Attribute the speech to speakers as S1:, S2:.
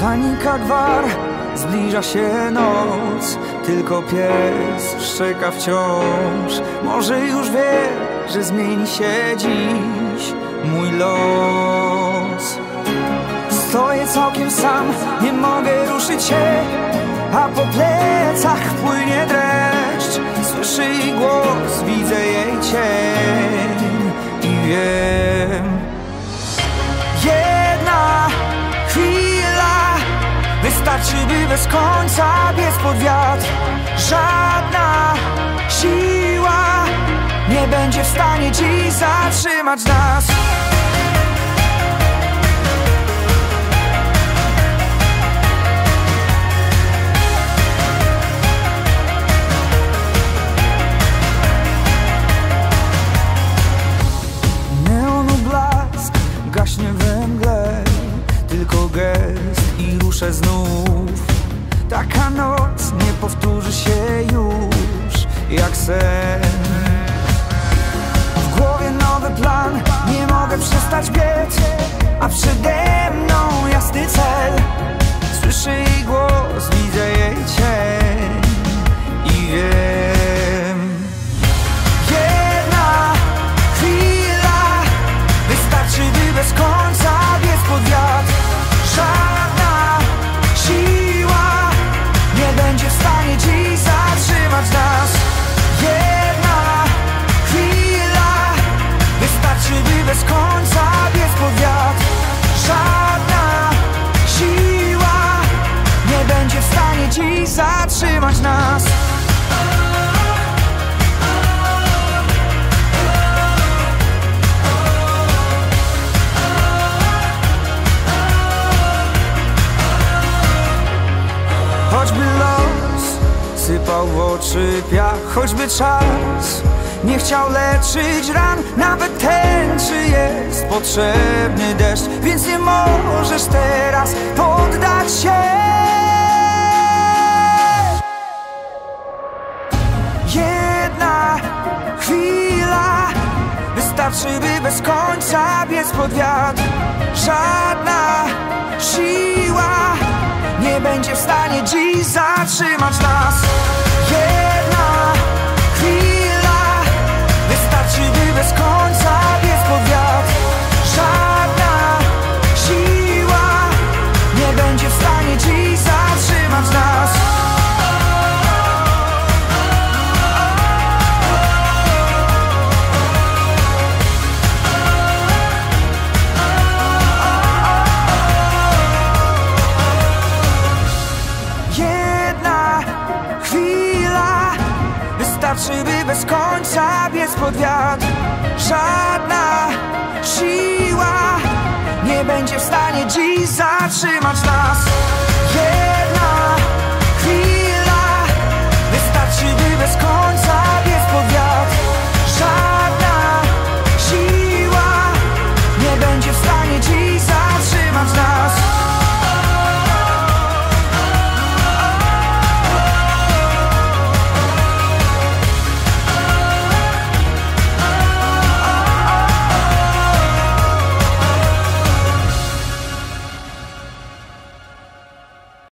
S1: Zanika gwar, zbliża się noc Tylko pies szczeka wciąż. Może już wie, że zmieni się dziś mój los. Stoję całkiem sam, nie mogę ruszyć się A po plecach płynie dreszcz. Słyszę jej głos, widzę jej cień Wystarczy, by bez końca biec pod wiatr. Żadna siła Nie będzie w stanie dziś zatrzymać nas znów. Taka noc nie powtórzy się już Jak sen. W głowie nowy plan Nie mogę przestać biec A przede mną jasny cel zatrzymać nas. Choćby los sypał w oczy piach Choćby czas nie chciał leczyć ran Nawet tęczy jest potrzebny deszcz Więc nie możesz teraz poddać się Wystarczy, by bez końca biec pod wiatr. Żadna siła Nie będzie w stanie dziś zatrzymać nas. Jedna By bez końca biec pod wiatr